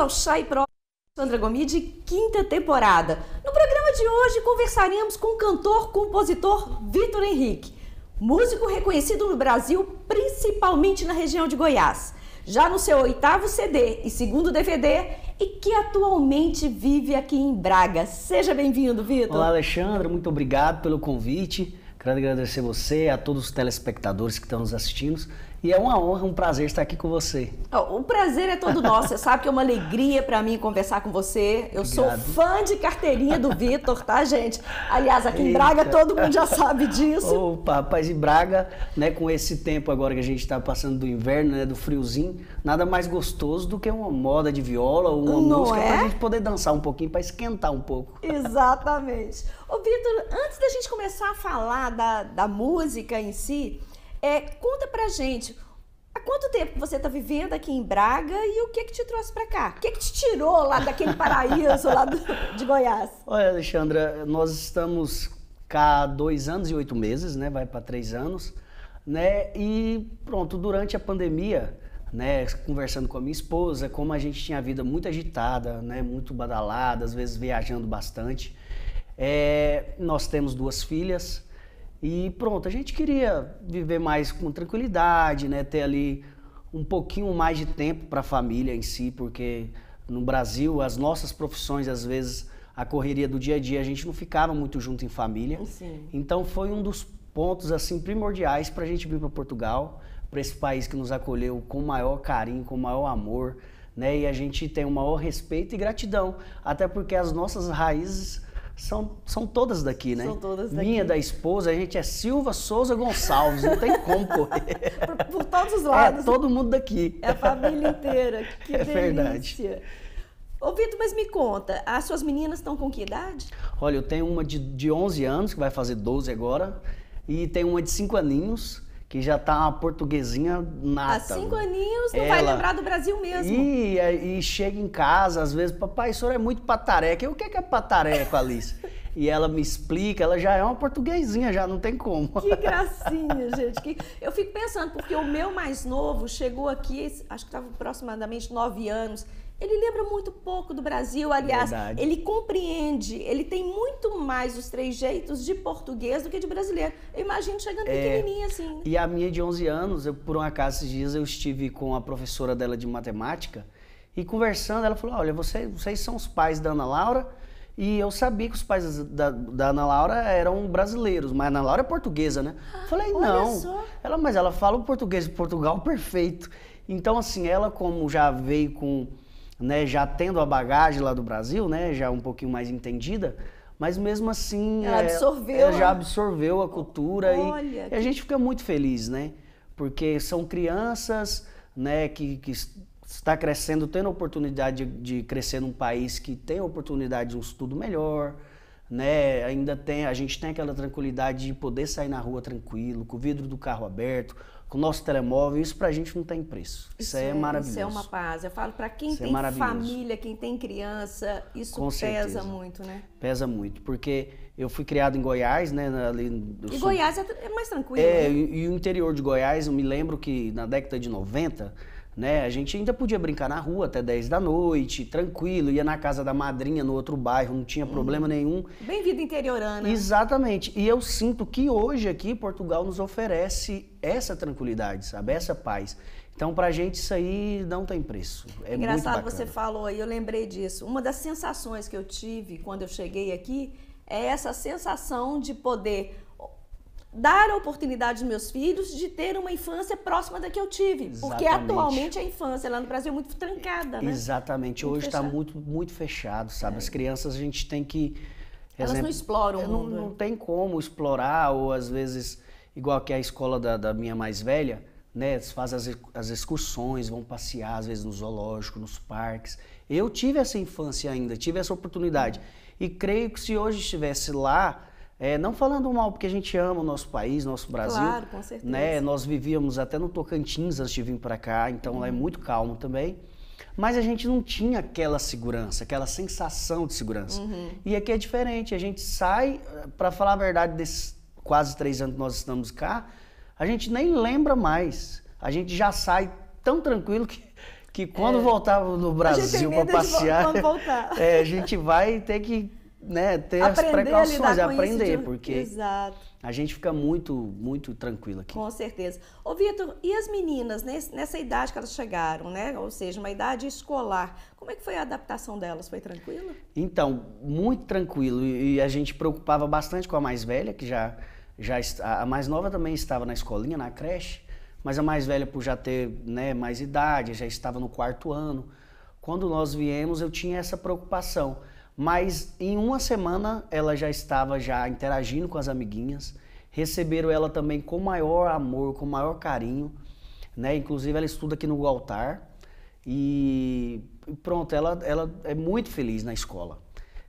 ao Chá e Pro Sandra Gomide, quinta temporada. No programa de hoje conversaremos com o cantor, compositor Vitor Henrique, músico reconhecido no Brasil, principalmente na região de Goiás. Já no seu oitavo CD e segundo DVD, e que atualmente vive aqui em Braga. Seja bem-vindo, Vitor. Olá, Alexandra, muito obrigado pelo convite. Quero agradecer você, a todos os telespectadores que estão nos assistindo. E é uma honra, um prazer estar aqui com você. O prazer é todo nosso. Você sabe que é uma alegria para mim conversar com você. Eu Obrigado. sou fã de carteirinha do Vitor, tá, gente? Aliás, aqui Eita. em Braga todo mundo já sabe disso. Opa, rapaz, e Braga, né, com esse tempo agora que a gente está passando do inverno, né, do friozinho, nada mais gostoso do que uma moda de viola ou uma Não música é? para a gente poder dançar um pouquinho, para esquentar um pouco. Exatamente. Ô, Vitor, antes da gente começar a falar da, da música em si, é, conta pra gente, há quanto tempo você está vivendo aqui em Braga e o que que te trouxe para cá? O que que te tirou lá daquele paraíso lá do, de Goiás? Olha, Alexandra, nós estamos cá há dois anos e oito meses, né? Vai para três anos, né? E pronto, durante a pandemia, né? Conversando com a minha esposa, como a gente tinha a vida muito agitada, né? Muito badalada, às vezes viajando bastante. É, nós temos duas filhas, e pronto, a gente queria viver mais com tranquilidade, né? Ter ali um pouquinho mais de tempo para a família em si, porque no Brasil as nossas profissões às vezes a correria do dia a dia a gente não ficava muito junto em família. Sim. Então foi um dos pontos assim primordiais para a gente vir para Portugal, para esse país que nos acolheu com maior carinho, com o maior amor, né? E a gente tem o maior respeito e gratidão, até porque as nossas raízes são, são todas daqui, né? São todas daqui. Minha, da esposa, a gente é Silva Souza Gonçalves, não tem como correr. por, por, todos os lados. É todo mundo daqui. É a família inteira. Que é delícia. verdade. Ô Vitor, mas me conta, as suas meninas estão com que idade? Olha, eu tenho uma de, de 11 anos, que vai fazer 12 agora, e tem uma de 5 aninhos, que já tá uma portuguesinha nata. Há cinco aninhos, não Ela... vai lembrar do Brasil mesmo. E, e chega em casa, às vezes, papai, o senhor é muito patareca. Eu, o que é, que é patareco, Alice? e ela me explica, ela já é uma portuguesinha, já não tem como. Que gracinha, gente. Que... Eu fico pensando, porque o meu mais novo chegou aqui, acho que estava aproximadamente nove anos, ele lembra muito pouco do Brasil, aliás, Verdade. ele compreende, ele tem muito mais os trejeitos de português do que de brasileiro. Eu imagino chegando é, pequenininha assim. E a minha de 11 anos, eu, por um acaso esses dias eu estive com a professora dela de matemática e conversando, ela falou: "Olha, você, vocês são os pais da Ana Laura?" E eu sabia que os pais da, da Ana Laura eram brasileiros, mas a Ana Laura é portuguesa, né? Ah, Falei, não. Só. Ela, mas ela fala o português de Portugal perfeito. Então, assim, ela como já veio com né, já tendo a bagagem lá do Brasil, né, já um pouquinho mais entendida, mas mesmo assim ela é, absorveu, ela já absorveu a cultura Olha, e, que... a gente fica muito feliz, né? Porque são crianças, né, que, que está crescendo, tendo a oportunidade de, de crescer num país que tem a oportunidade de um estudo melhor, né? Ainda tem, a gente tem aquela tranquilidade de poder sair na rua tranquilo, com o vidro do carro aberto, com o nosso telemóvel, isso pra gente não tem preço. Isso, isso é, é, maravilhoso. Isso é uma paz. Eu falo para quem isso é tem é família, quem tem criança, isso com pesa certeza. muito, né? Pesa muito, porque eu fui criado em Goiás, né? Ali, e sul... Goiás é, é mais tranquilo. É, né? e, e o interior de Goiás, eu me lembro que na década de 90, né? A gente ainda podia brincar na rua até 10 da noite, tranquilo, ia na casa da madrinha no outro bairro, não tinha problema uhum. nenhum. Bem vida interiorana. Exatamente. E eu sinto que hoje aqui Portugal nos oferece essa tranquilidade, sabe? Essa paz. Então, pra gente isso aí não tem preço. É Engraçado, você falou aí, eu lembrei disso. Uma das sensações que eu tive quando eu cheguei aqui é essa sensação de poder dar a oportunidade aos meus filhos de ter uma infância próxima da que eu tive. Exatamente. Porque atualmente a infância lá no Brasil é muito trancada, né? Exatamente. Muito Hoje está muito, muito fechado, sabe? É. As crianças a gente tem que. Elas exemplo, não exploram o mundo. Não, não tem como explorar, ou às vezes, igual que a escola da, da minha mais velha, né? Eles fazem as, as excursões, vão passear, às vezes no zoológico, nos parques. Eu tive essa infância ainda, tive essa oportunidade. E creio que se hoje estivesse lá, é, não falando mal, porque a gente ama o nosso país, nosso Brasil. Claro, com certeza. Né? Nós vivíamos até no Tocantins antes de vir para cá, então uhum. lá é muito calmo também. Mas a gente não tinha aquela segurança, aquela sensação de segurança. Uhum. E aqui é diferente. A gente sai, para falar a verdade, desses quase três anos que nós estamos cá, a gente nem lembra mais. A gente já sai tão tranquilo que que quando é. voltar no Brasil para passear, é, a gente vai ter que né, ter aprender as precauções, aprender, de... porque Exato. a gente fica muito, muito tranquilo aqui. Com certeza. Ô, Vitor, e as meninas, nessa idade que elas chegaram, né? Ou seja, uma idade escolar, como é que foi a adaptação delas? Foi tranquila? Então, muito tranquilo. E a gente preocupava bastante com a mais velha, que já, já a mais nova também estava na escolinha, na creche, mas a mais velha, por já ter né, mais idade, já estava no quarto ano. Quando nós viemos, eu tinha essa preocupação mas em uma semana ela já estava já interagindo com as amiguinhas, receberam ela também com maior amor, com maior carinho, né? Inclusive ela estuda aqui no altar e pronto, ela, ela é muito feliz na escola.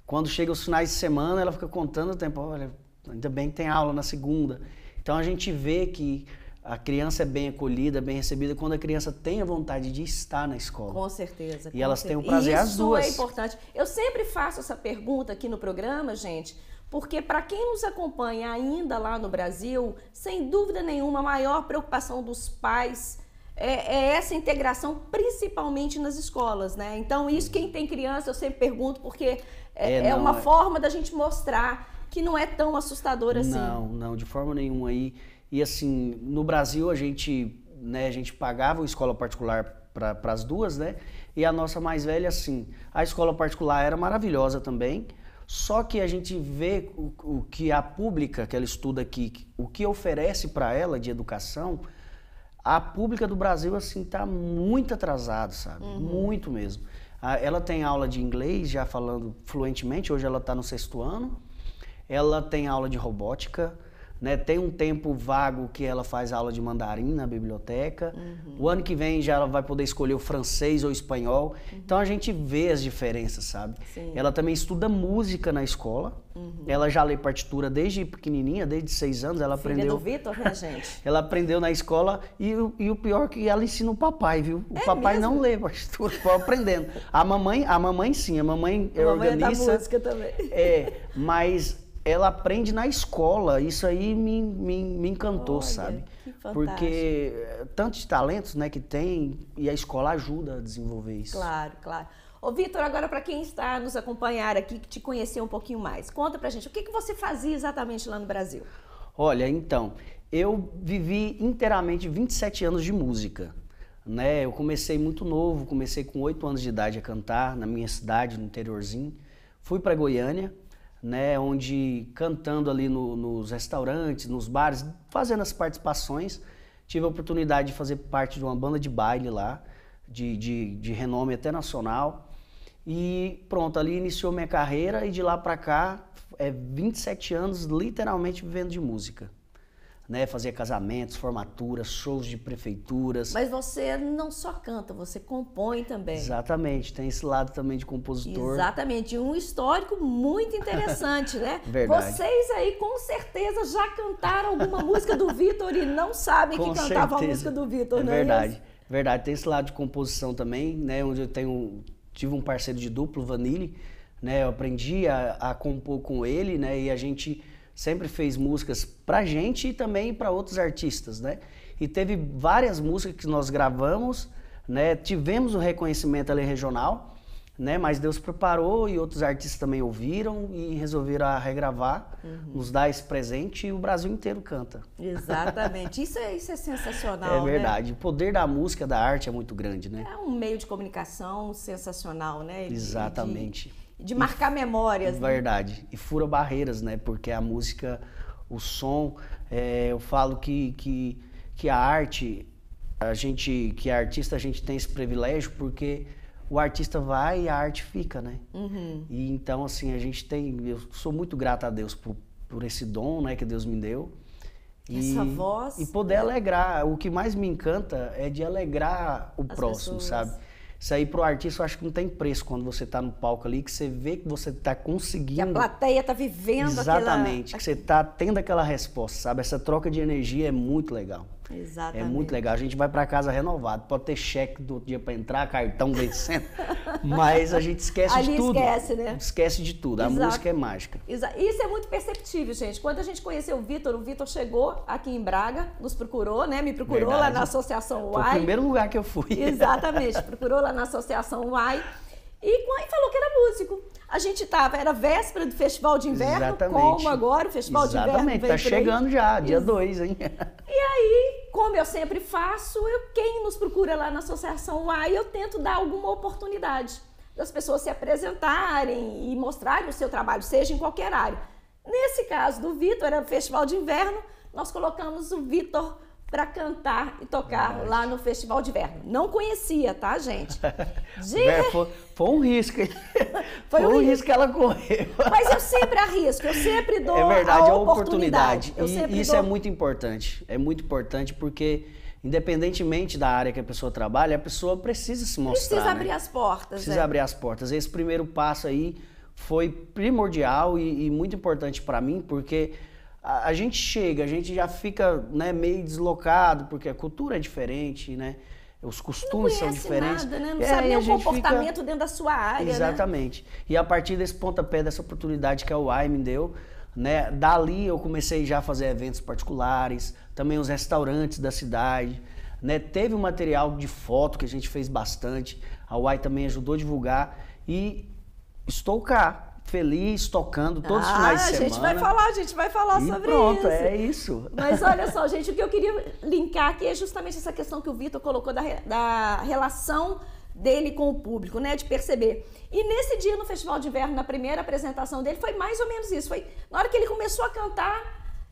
Quando chega os finais de semana, ela fica contando o tempo, olha, ainda bem que tem aula na segunda. Então a gente vê que a criança é bem acolhida, bem recebida quando a criança tem a vontade de estar na escola. Com certeza. E com elas têm o prazer Isso as duas. Isso é importante. Eu sempre faço essa pergunta aqui no programa, gente, porque para quem nos acompanha ainda lá no Brasil, sem dúvida nenhuma, a maior preocupação dos pais é, é, essa integração, principalmente nas escolas, né? Então, isso quem tem criança, eu sempre pergunto, porque é, é, é uma é. forma da gente mostrar que não é tão assustador assim. Não, não, de forma nenhuma aí. E assim, no Brasil a gente, né, a gente pagava escola particular para as duas, né? E a nossa mais velha, assim, a escola particular era maravilhosa também, só que a gente vê o, o que a pública que ela estuda aqui, o que oferece para ela de educação, a pública do Brasil, assim, tá muito atrasada, sabe? Uhum. Muito mesmo. Ela tem aula de inglês, já falando fluentemente, hoje ela está no sexto ano. Ela tem aula de robótica, né? Tem um tempo vago que ela faz aula de mandarim na biblioteca. Uhum. O ano que vem já ela vai poder escolher o francês ou o espanhol. Uhum. Então a gente vê as diferenças, sabe? Sim. Ela também estuda música na escola. Uhum. Ela já lê partitura desde pequenininha, desde seis anos. Ela Filha aprendeu. do Vitor, né, gente? ela aprendeu na escola e, e o pior é que ela ensina o papai, viu? O é papai mesmo? não lê partitura, foi aprendendo. A mamãe, a mamãe sim, a mamãe é a mamãe organiza. É da música também. É, mas ela aprende na escola. Isso aí me, me, me encantou, Olha, sabe? Porque eh, tantos talentos né, que tem e a escola ajuda a desenvolver isso. Claro, claro. Ô, Vitor, agora para quem está nos acompanhar aqui, que te conhecer um pouquinho mais, conta pra gente, o que, que você fazia exatamente lá no Brasil? Olha, então, eu vivi inteiramente 27 anos de música. Né? Eu comecei muito novo, comecei com 8 anos de idade a cantar na minha cidade, no interiorzinho. Fui para Goiânia, né, onde cantando ali no, nos restaurantes, nos bares, fazendo as participações, tive a oportunidade de fazer parte de uma banda de baile lá, de, de, de renome até nacional. E pronto, ali iniciou minha carreira e de lá para cá é 27 anos literalmente vivendo de música né? Fazia casamentos, formaturas, shows de prefeituras. Mas você não só canta, você compõe também. Exatamente, tem esse lado também de compositor. Exatamente, um histórico muito interessante, né? Verdade. Vocês aí com certeza já cantaram alguma música do Vitor e não sabem com que cantava certeza. a música do Vitor, é não é verdade. Isso? Verdade, tem esse lado de composição também, né? Onde eu tenho tive um parceiro de duplo, Vanille, né? Eu aprendi a, a compor com ele, né? E a gente sempre fez músicas pra gente e também para outros artistas, né? E teve várias músicas que nós gravamos, né? Tivemos o um reconhecimento ali regional, né? Mas Deus preparou e outros artistas também ouviram e resolveram regravar, uhum. nos dar esse presente e o Brasil inteiro canta. Exatamente. Isso é, isso é sensacional. É verdade. Né? O poder da música, da arte é muito grande, né? É um meio de comunicação sensacional, né? Exatamente. De de marcar e, memórias. Né? Verdade. Né? E fura barreiras, né? Porque a música, o som, é, eu falo que, que, que a arte, a gente, que a artista, a gente tem esse privilégio porque o artista vai e a arte fica, né? Uhum. E então, assim, a gente tem. Eu sou muito grato a Deus por, por esse dom, né, que Deus me deu. E, Essa voz. E poder né? alegrar. O que mais me encanta é de alegrar o As próximo, pessoas. sabe? Isso aí pro artista eu acho que não tem preço quando você está no palco ali, que você vê que você está conseguindo. Que a plateia está vivendo Exatamente, aquela... que você está tendo aquela resposta, sabe? Essa troca de energia é muito legal. Exatamente. É muito legal. A gente vai para casa renovado. Pode ter cheque do outro dia para entrar, cartão vencendo, mas a gente esquece Ali de tudo. esquece, né? Esquece de tudo. A Exato. música é mágica. Exa- Isso é muito perceptível, gente. Quando a gente conheceu o Vitor, o Vitor chegou aqui em Braga, nos procurou, né? Me procurou lá Verdade. na Associação Foi o UAI. primeiro lugar que eu fui. Exatamente, procurou lá na Associação UAI e, e falou que era músico. A gente tava, era véspera do Festival de Inverno, Exatamente. como agora o Festival de Inverno Exatamente, vem tá por aí. chegando já, dia Ex- 2, hein? E aí, como eu sempre faço, eu, quem nos procura lá na Associação UAI, eu tento dar alguma oportunidade das pessoas se apresentarem e mostrarem o seu trabalho, seja em qualquer área. Nesse caso do Vitor, era o Festival de Inverno, nós colocamos o Vitor para cantar e tocar Verdade. lá no Festival de Inverno. Não conhecia, tá, gente? De É, foi, foi um risco? Foi Foi, um risco. risco que ela correu. Mas eu sempre arrisco, eu sempre dou É verdade, a é oportunidade. oportunidade. Eu E isso dou... é muito importante. É muito importante porque, independentemente da área que a pessoa trabalha, a pessoa precisa se mostrar. Precisa né? abrir as portas. Precisa é. abrir as portas. Esse primeiro passo aí foi primordial e, e muito importante para mim, porque a, a gente chega, a gente já fica né, meio deslocado, porque a cultura é diferente, né? Os costumes são diferentes. nada, né? Não É, sabe nem o gente fica- comportamento dentro da sua área, né? Exatamente. E a partir desse pontapé, dessa oportunidade que a UAI me deu, né, dali eu comecei já a fazer eventos particulares, também os restaurantes da cidade, né, teve um material de foto que a gente fez bastante, a UAI também ajudou a divulgar e estou cá, feliz, tocando todos os ah, finais de a semana. gente vai falar, a gente vai falar e sobre pronto, isso. é isso. Mas olha só, gente, o que eu queria linkar aqui é justamente essa questão que o Vitor colocou da, da relação dele com o público, né? De perceber. E nesse dia no Festival de Inverno, na primeira apresentação dele, foi mais ou menos isso. Foi na hora que ele começou a cantar,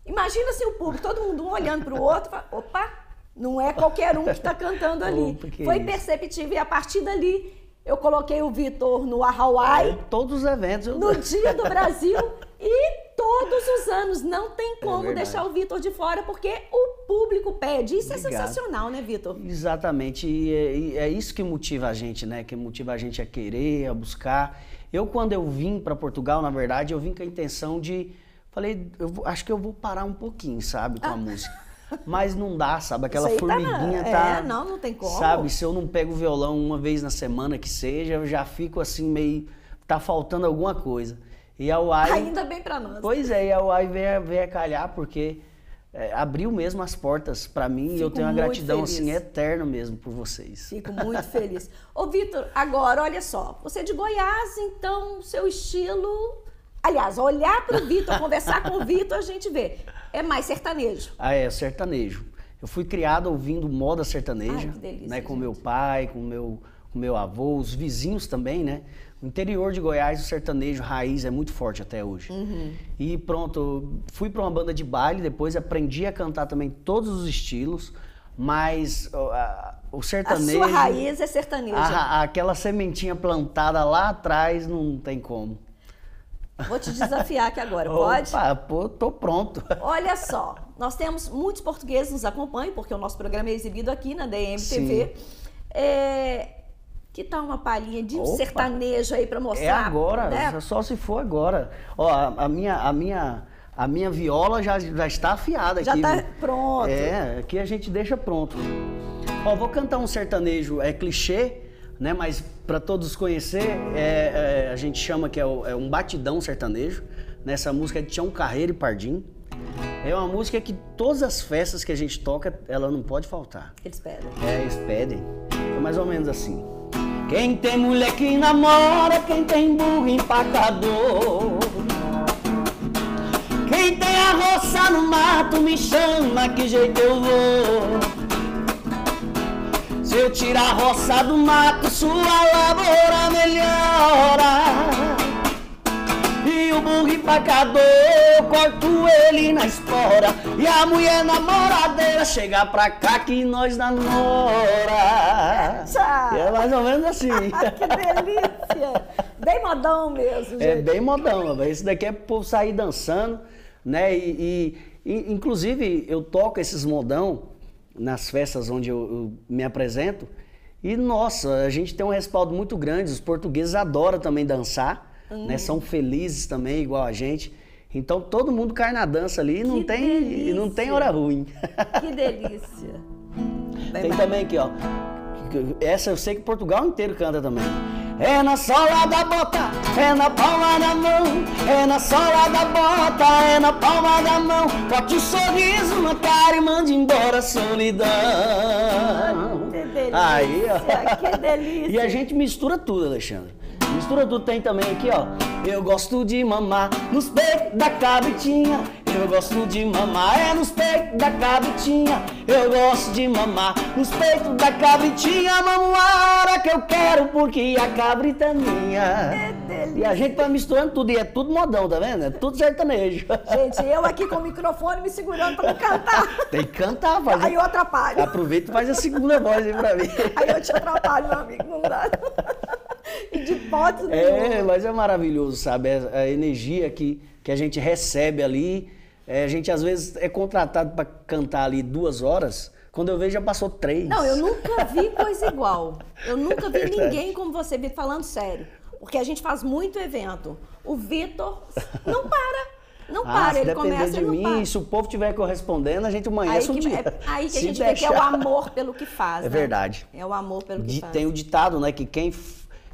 imagina assim o público, todo mundo um olhando para o outro, fala, opa, não é qualquer um que está cantando ali. Opa, foi perceptível e a partir dali eu coloquei o Vitor no Hawaii É, todos os eventos. eu- no Dia do Brasil e todos os anos. Não tem como verdade. deixar o Vitor de fora, porque o público pede. Isso é Obrigado. sensacional, né, Vitor? Exatamente, e é, e é isso que motiva a gente, né? Que motiva a gente a querer, a buscar. Eu, quando eu vim para Portugal, na verdade, eu vim com a intenção de. Falei, eu acho que eu vou parar um pouquinho, sabe, com a música. Mas não dá, sabe? Aquela tá formiguinha é, tá. não, não tem como. Sabe, se eu não pego o violão uma vez na semana que seja, eu já fico assim, meio. Tá faltando alguma coisa. E a UAI. Ainda bem pra nós. Pois é, e a UAI veio, a- veio a calhar porque é, abriu mesmo as portas para mim e eu tenho uma gratidão feliz. assim eterna mesmo por vocês. Fico muito feliz. Ô, Vitor, agora, olha só. Você é de Goiás, então, seu estilo... Aliás, olhar pro Vitor, conversar com o Vitor, a gente vê. É mais sertanejo. Ah, é, sertanejo. Eu fui criado ouvindo moda sertaneja, Ai, que delícia, né, com gente. meu pai, com meu com meu avô, os vizinhos também, né? O interior de Goiás, o sertanejo raiz é muito forte até hoje. Uhum. E pronto, fui para uma banda de baile, depois aprendi a cantar também todos os estilos, mas a- o A sertanejo sua raiz é sertaneja. A- aquela sementinha plantada lá atrás não tem como. Vou te desafiar aqui agora, pode? Opa, pô, tô pronto. Olha só, nós temos muitos portugueses nos acompanham, porque o nosso programa é exibido aqui na DMTV. É, que tal uma palhinha de Opa. sertanejo aí para mostrar? É agora, né? só se for agora. Ó, a, a minha, a minha, a minha viola já, já está afiada Já aqui. tá viu? pronto. É, aqui a gente deixa pronto. Ó, vou cantar um sertanejo, é clichê, né? Mas para todos conhecer, é, é, a gente chama que é, o- é um batidão sertanejo. Nessa música é de Tião Carreiro e Pardim. É uma música que todas as festas que a gente toca, ela não pode faltar. Eles pedem. É, eles pedem. É mais ou menos assim. Quem tem mulher que namora, quem tem burro empacador. Quem tem a roça no mato, me chama, que jeito eu vou. Se eu tirar a roça do mato, sua lavoura melhora. E o burro empacador, eu corto ele na espora. E a mulher namoradeira chega pra cá que nós namora. Tchau. E é mais ou menos assim. que delícia! Bem modão mesmo, É gente. bem modão. Esse daqui é pro povo sair dançando, né? E, e- e, inclusive eu toco esses modão nas festas onde eu, eu me apresento. E nossa, a gente tem um respaldo muito grande. Os portugueses adoram também dançar, né? São felizes também, igual a gente. Então todo mundo cai na dança ali e não Que tem, delícia. e não tem hora ruim. Que delícia. Tem também aqui, ó. Essa eu sei que Portugal inteiro canta também. É na sola da bota, é na palma da mão, é na sola da bota, é na palma da mão. Bote um sorriso na cara e mande embora a solidão. Que delícia, Aí, ó. que delícia. E a gente mistura tudo, Alexandre. Mistura tudo, tem também aqui, ó. Eu gosto de mamar nos peitos da cabritinha. Eu gosto de mamar, é nos peitos da cabritinha. Eu gosto de mamar nos peitos da cabritinha. Mamo a hora que eu quero, porque a cabrita é minha. E a gente vai misturando tudo, e é tudo modão, tá vendo? É tudo sertanejo. Gente, eu aqui com o microfone me segurando pra não cantar. Tem que cantar, faz. Aí eu atrapalho. Aproveita e faz a segunda voz aí pra mim. Aí eu te atrapalho, meu amigo, não dá. E de hipótese É, mas é maravilhoso, sabe? A, a energia que, que a gente recebe ali. É, a gente às vezes é contratado para cantar ali duas horas. Quando eu vejo já passou três. Não, eu nunca vi coisa igual. Eu nunca vi Verdade. ninguém como você, Vitor, falando sério. Porque a gente faz muito evento. O Vitor não para. Não Ah, para, se ele começa de e não mim, para. se o povo estiver correspondendo, a gente amanhece Aí um que, dia. é, aí que a Se gente vê que é o deixar. amor pelo que faz. É né? verdade. É o amor pelo que Di- faz. Tem o ditado, né, que quem,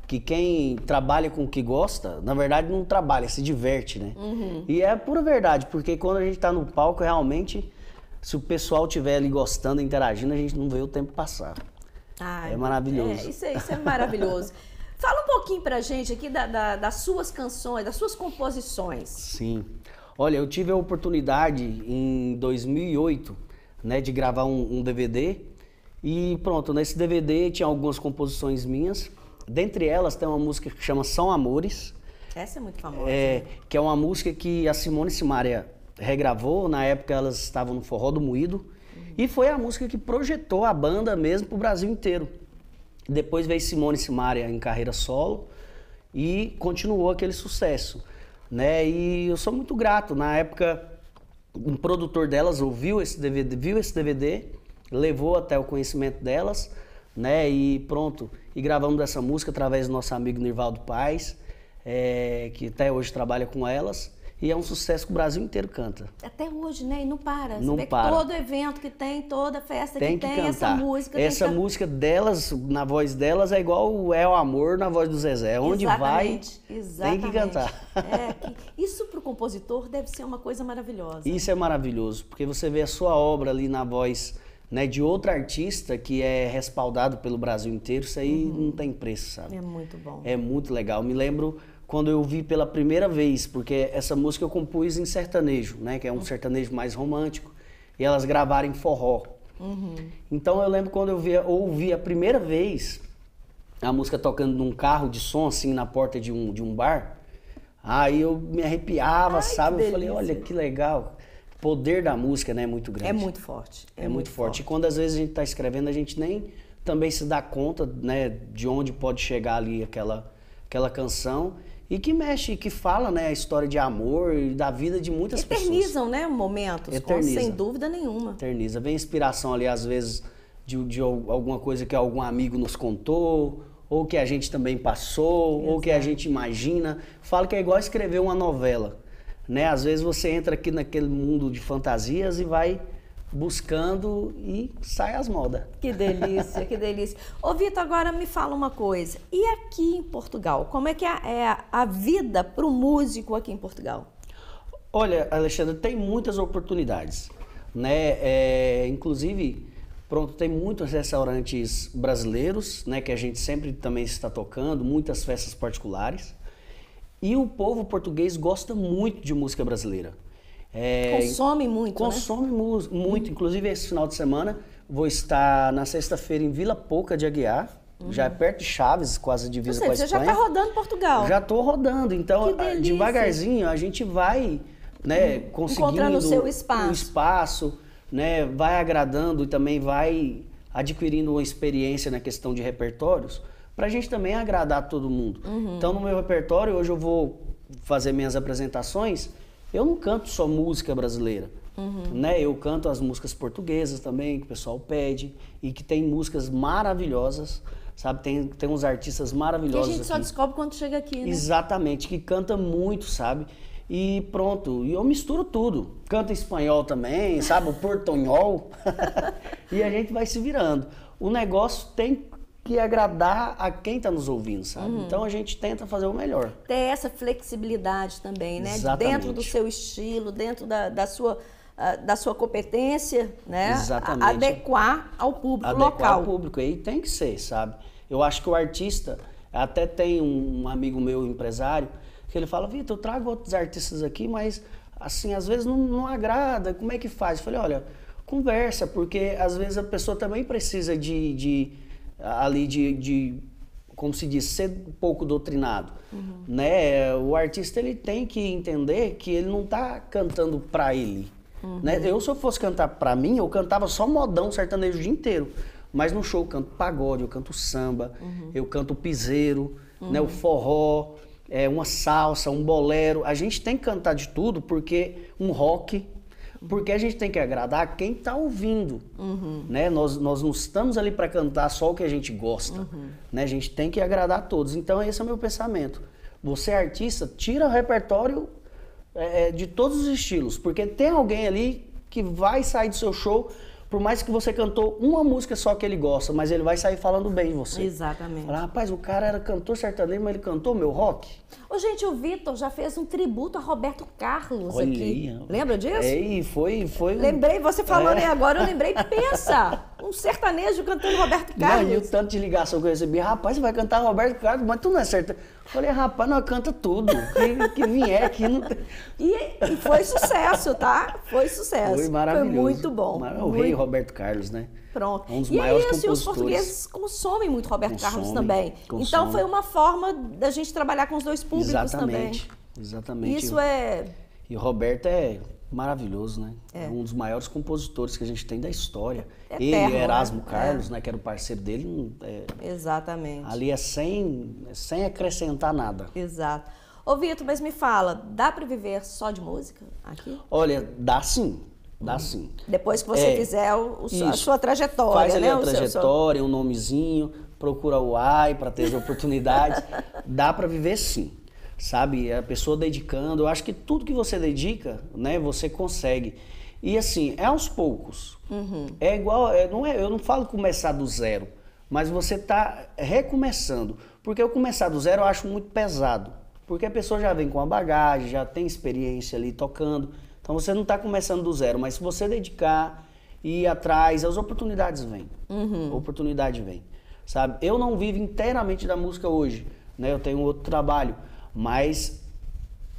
que quem trabalha com o que gosta, na verdade não trabalha, se diverte, né? Uhum. E é pura verdade, porque quando a gente tá no palco, realmente, se o pessoal estiver ali gostando, interagindo, a gente não vê o tempo passar. Ai, É maravilhoso. é, isso, é, isso é maravilhoso. Fala um pouquinho pra gente aqui da- da- das suas canções, das suas composições. Sim. Olha, eu tive a oportunidade em 2008, né, de gravar um, um DVD e pronto, nesse DVD tinha algumas composições minhas. Dentre elas tem uma música que chama São Amores, Essa é muito famosa. é, que é uma música que a Simone Simaria regravou. Na época elas estavam no Forró do Moído. E foi a música que projetou a banda mesmo pro Brasil inteiro. Depois veio Simone Simaria em carreira solo e continuou aquele sucesso. Né? E eu sou muito grato. Na época, um produtor delas ouviu esse DVD, viu esse DVD, levou até o conhecimento delas, né? E pronto. E gravamos essa música através do nosso amigo Nirvaldo Paz, é, que até hoje trabalha com elas. E é um sucesso que o Brasil inteiro canta. Até hoje, né? E não para. Não para. todo evento que tem, toda festa Tem que que tem, cantar. essa música. Essa que... música delas, na voz delas, é igual o É o Amor na voz do Zezé. Onde vai, Exatamente, exatamente. tem que cantar. É, que isso para o compositor deve ser uma coisa maravilhosa. Isso é maravilhoso, porque você vê a sua obra ali na voz né, de outro artista que é respaldado pelo Brasil inteiro, isso aí não tem preço, sabe? É muito bom. É muito legal. Me lembro quando eu vi pela primeira vez, porque essa música eu compus em sertanejo, né, que é um sertanejo mais romântico, e elas gravaram em forró. Então eu lembro quando eu vi, ouvi a primeira vez a música tocando num carro de som, assim, na porta de um, de um bar, aí eu me arrepiava, Ai, sabe? Eu falei, olha que legal. O poder da música, né, é muito grande. É muito forte. É, muito forte. E quando às vezes a gente está escrevendo, a gente nem também se dá conta, né, de onde pode chegar ali aquela, aquela canção e que mexe, que fala, né, a história de amor e da vida de muitas pessoas. Eternizam, né? Momentos, com- Eterniza. sem dúvida nenhuma. Eterniza. Vem inspiração ali, às vezes, de, de al- alguma coisa que algum amigo nos contou, ou que a gente também passou, ou que a gente imagina. Falo que é igual escrever uma novela. Né? Às vezes você entra aqui naquele mundo de fantasias e vai buscando e sai as modas. Que delícia, que delícia. Ô, Vitor, agora me fala uma coisa. E aqui em Portugal, como é que é é a, a vida para o músico aqui em Portugal? Olha, Alexandre, tem muitas oportunidades, né? É, inclusive, pronto, tem muitos restaurantes brasileiros, né? Que a gente sempre também está tocando, muitas festas particulares. E o povo português gosta muito de música brasileira. É, Consome muito, né? Consome mu- muito. Inclusive, esse final de semana, vou estar na sexta-feira em Vila Pouca de Aguiar, já é perto de Chaves, quase divisa seja, com a você já Espanha. está rodando Portugal. Já tô rodando, então Que a- delícia. devagarzinho a gente vai, né, conseguindo Encontrando o seu espaço. o espaço, né, vai agradando e também vai adquirindo uma experiência na questão de repertórios, pra gente também agradar todo mundo. Uhum. Então no meu repertório hoje eu vou fazer minhas apresentações, eu não canto só música brasileira. Uhum. Né? Eu canto as músicas portuguesas também, que o pessoal pede, e que tem músicas maravilhosas, sabe? Tem, tem uns artistas Que a maravilhosos gente só aqui. descobre quando chega aqui, né? Exatamente, que canta muito, sabe? E pronto, e eu misturo tudo. Canto espanhol também, sabe? O portonhol. e a gente vai se virando. O negócio tem que agradar a quem está nos ouvindo, sabe? Uhum. Então a gente tenta fazer o melhor. Ter essa flexibilidade também, né? Exatamente. Dentro do seu estilo, dentro da, da sua da sua competência, né? Exatamente. Adequar ao público Adequar local. ao público, aí tem que ser, sabe? Eu acho que o artista, até tem um amigo meu, empresário, que ele fala, Vitor, eu trago outros artistas aqui, mas assim, às vezes não, não agrada, como é que faz? Eu falei, olha, conversa, porque às vezes a pessoa também precisa de, de ali de, de, como se diz, ser um pouco doutrinado, uhum. né? O artista ele tem que entender que ele não está cantando para ele, Uhum. Né? Eu, se eu fosse cantar pra mim, eu cantava só modão sertanejo o dia inteiro. Mas no show eu canto pagode, eu canto samba, uhum. eu canto piseiro, uhum. né, o forró, é, uma salsa, um bolero. A gente tem que cantar de tudo, porque um rock, porque a gente tem que agradar quem está ouvindo. Uhum. Né? Nós, nós não estamos ali para cantar só o que a gente gosta. Uhum. Né? A gente tem que agradar a todos. Então, esse é o meu pensamento. Você é artista, tira o repertório é, é, de todos os estilos, porque tem alguém ali que vai sair do seu show, por mais que você cantou uma música só que ele gosta, mas ele vai sair falando bem de você. Exatamente. Fala, rapaz, o cara era cantor sertanejo, mas ele cantou meu rock. Ô, gente, o Vitor já fez um tributo a Roberto Carlos Olha aqui. Aí, Lembra disso? É, e foi, foi. Lembrei, você falando é. aí agora, eu lembrei, pensa, um sertanejo cantando Roberto Carlos. Não, e o tanto de ligação que eu recebi, rapaz, você vai cantar Roberto Carlos, mas tu não é certo. Falei, rapaz, nós canta tudo. Que, que vier aqui não tem. E, e, foi sucesso, tá? Foi sucesso. Foi maravilhoso. Foi muito bom. O muito... rei Roberto Carlos, né? Pronto. Um dos e maiores é isso, compositores. os portugueses consomem muito Roberto consome, Carlos também. Consome. Então foi uma forma da gente trabalhar com os dois públicos Exatamente. também. Exatamente. Isso é. E o Roberto é maravilhoso, né? É. um dos maiores compositores que a gente tem da história. É Ele, terno, Erasmo né? Carlos, é. né, que era o parceiro dele, é, Exatamente. Ali é sem, sem acrescentar nada. Exato. Ô Vitor, mas me fala, dá para viver só de música aqui? Olha, dá sim. Dá uhum. sim. Depois que você é, fizer o, a sua trajetória, Faz ali né? a trajetória, seu... um nomezinho, procura o AI para ter as oportunidades. dá para viver sim sabe? A pessoa dedicando, eu acho que tudo que você dedica, né, você consegue. E assim, é aos poucos. Uhum. É igual, é, não é, eu não falo começar do zero, mas você está recomeçando. Porque eu começar do zero eu acho muito pesado. Porque a pessoa já vem com a bagagem, já tem experiência ali tocando. Então você não está começando do zero, mas se você dedicar e ir atrás, as oportunidades vêm. Uhum. A oportunidade vem. Sabe? Eu não vivo inteiramente da música hoje. Né? Eu tenho outro trabalho mas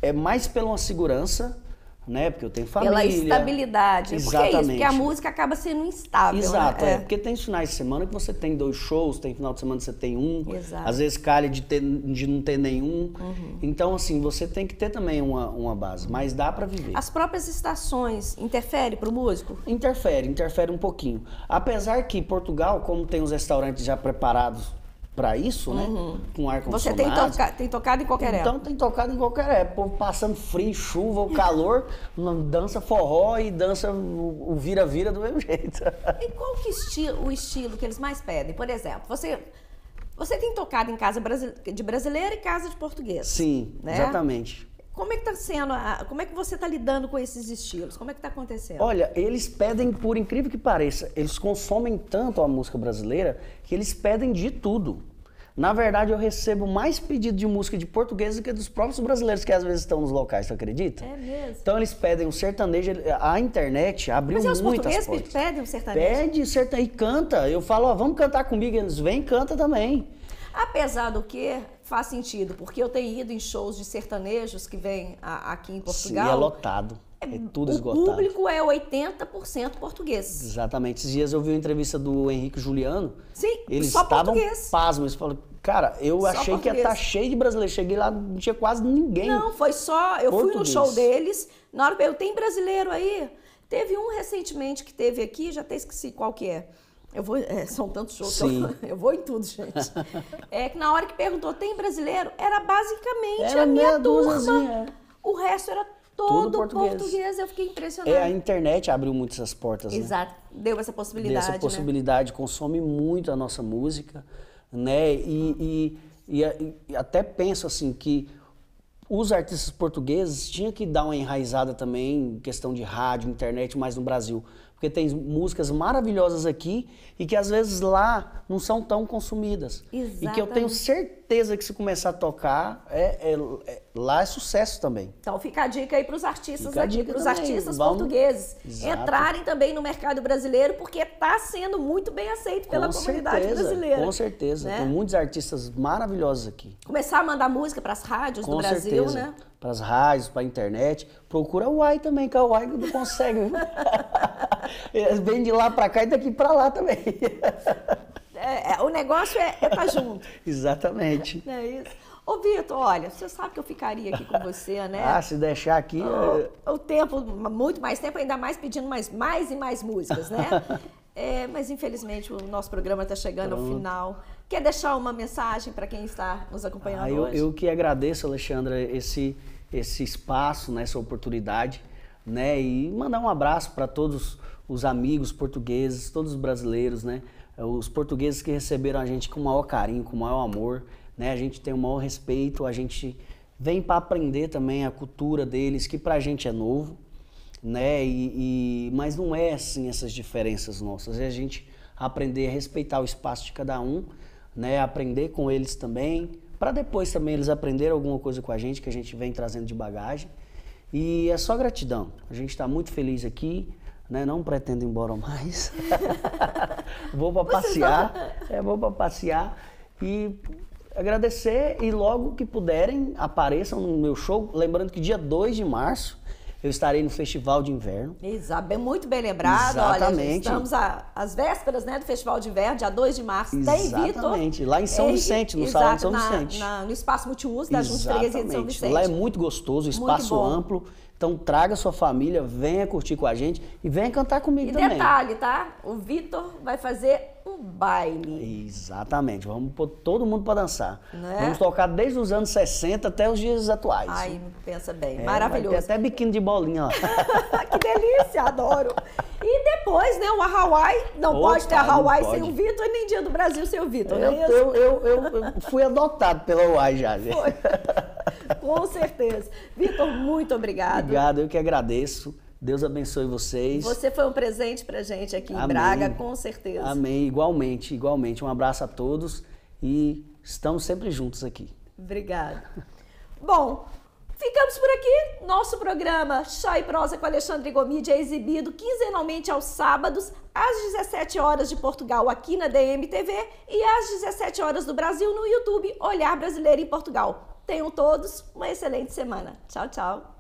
é mais pela uma segurança, né? Porque eu tenho família. Pela estabilidade. Exatamente. Porque é isso, porque a música acaba sendo instável. Exato, né? é. Porque tem finais de semana que você tem dois shows, tem final de semana que você tem um. Exato. Às vezes calha de, ter, de não ter nenhum. Uhum. Então, assim, você tem que ter também uma, uma base, mas dá para viver. As próprias estações interferem para o músico? Interfere, interfere um pouquinho. Apesar que Portugal, como tem os restaurantes já preparados para isso, né? Uhum. Com ar Você tem, toca, tem tocado em qualquer então, época? Então tem tocado em qualquer época. Povo passando frio, chuva, o calor, dança forró e dança o vira-vira do mesmo jeito. E qual que estilo, o estilo que eles mais pedem? Por exemplo, você você tem tocado em casa de brasileira e casa de português. Sim, né? exatamente. Como é que está sendo? A, como é que você está lidando com esses estilos? Como é que está acontecendo? Olha, eles pedem, por incrível que pareça, eles consomem tanto a música brasileira que eles pedem de tudo. Na verdade, eu recebo mais pedido de música de português do que dos próprios brasileiros que às vezes estão nos locais, você acredita? É mesmo. Então eles pedem um sertanejo, a internet abriu Mas muitas portugueses portas. pedem um sertanejo? Pede sertanejo e canta. Eu falo, ó, vamos cantar comigo, eles vêm e canta também. Apesar do que faz sentido, porque eu tenho ido em shows de sertanejos que vêm aqui em Portugal. Sim, é lotado. É tudo o esgotado. O público é 80% português. Exatamente. Esses dias eu vi uma entrevista do Henrique Juliano. Sim, eles só estavam português. pasmos. Eles falaram, cara, eu só achei português. que ia estar tá cheio de brasileiros. Cheguei lá, não tinha quase ninguém. Não, foi só. Eu português. fui no show deles. Na hora que eu tem brasileiro aí. Teve um recentemente que teve aqui, já até esqueci qual que é. Eu vou, é, são tantos shows Sim. eu, eu, vou em tudo, gente. É que na hora que perguntou, tem brasileiro? Era basicamente era a minha turma. É. O resto era todo português. português. Eu fiquei impressionada. É, a internet abriu muitas essas portas, né? Exato. Deu essa possibilidade. Deu essa possibilidade, né? consome muito a nossa música, né? E, e, e, e até penso assim que os artistas portugueses tinham que dar uma enraizada também em questão de rádio, internet, mais no Brasil porque tem músicas maravilhosas aqui e que às vezes lá não são tão consumidas. Exatamente. E que eu tenho certeza que se começar a tocar, é, é, é lá é sucesso também. Então fica a dica aí para os artistas fica aqui, para os artistas Vamos... portugueses Exato. entrarem também no mercado brasileiro, porque está sendo muito bem aceito pela com comunidade certeza, brasileira. Com certeza, né? tem muitos artistas maravilhosos aqui. Começar a mandar música para as rádios com do Brasil, certeza. né? Para as rádios, para a internet. Procura o Uai também, que o Uai não consegue. Vem de lá para cá e daqui para lá também. É, é, o negócio é estar tá junto. Exatamente. É isso. Ô, Vitor, olha, você sabe que eu ficaria aqui com você, né? Ah, se deixar aqui. O, o tempo, muito mais tempo, ainda mais pedindo mais, mais e mais músicas, né? é, mas infelizmente o nosso programa está chegando Pronto. ao final. Quer deixar uma mensagem para quem está nos acompanhando ah, eu, hoje? Eu que agradeço, Alexandra, esse, esse espaço, né, essa oportunidade, né? E mandar um abraço para todos os amigos portugueses, todos os brasileiros, né? Os portugueses que receberam a gente com o maior carinho, com o maior amor, né? A gente tem o maior respeito, a gente vem para aprender também a cultura deles, que para a gente é novo, né? E, e, mas não é assim essas diferenças nossas, é a gente aprender a respeitar o espaço de cada um, né? Aprender com eles também, para depois também eles aprenderem alguma coisa com a gente que a gente vem trazendo de bagagem. E é só gratidão. A gente está muito feliz aqui né? Não pretendo ir embora mais. vou para passear, é, vou para passear e agradecer e logo que puderem apareçam no meu show, lembrando que dia 2 de março eu estarei no Festival de Inverno. Exato, muito bem lembrado. Exatamente. Olha, estamos às vésperas né, do Festival de Inverno, dia 2 de março. Exatamente. Lá em São Vicente, no exato, Salão de São Vicente. Na, no Espaço Multiuso da Junta Freguesia de São Vicente. Lá é muito gostoso, espaço amplo. Então traga sua família, venha curtir com a gente e venha cantar comigo e também. detalhe, tá? O Vitor vai fazer um baile. Exatamente. Vamos pôr todo mundo para dançar. É? Vamos tocar desde os anos 60 até os dias atuais. Ai, pensa bem. É, Maravilhoso. Vai ter até biquíni de bolinha, ó. que delícia, adoro. E depois, né, o Hawaii, não Opa, pode ter a Hawaii sem o Vitor e nem Dia do Brasil sem o Vitor, eu, não é eu, eu, eu, fui adotado pela Hawaii já. Foi. Com certeza. Vitor, muito obrigado. Obrigado, eu que agradeço. Deus abençoe vocês. Você foi um presente pra gente aqui em Amém. Braga, com certeza. Amém. Igualmente, igualmente. Um abraço a todos e estamos sempre juntos aqui. Obrigada. Bom, ficamos por aqui. Nosso programa Chá e Prosa com Alexandre Gomide é exibido quinzenalmente aos sábados, às 17 horas de Portugal, aqui na DMTV, e às 17 horas do Brasil no YouTube Olhar Brasileiro em Portugal. Tenham todos uma excelente semana. Tchau, tchau.